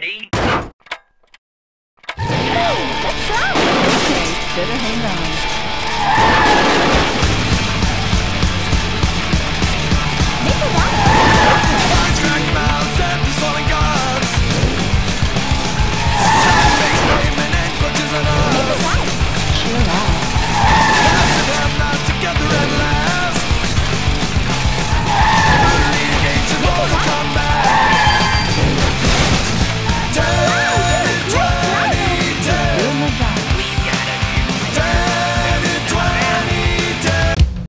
Ready?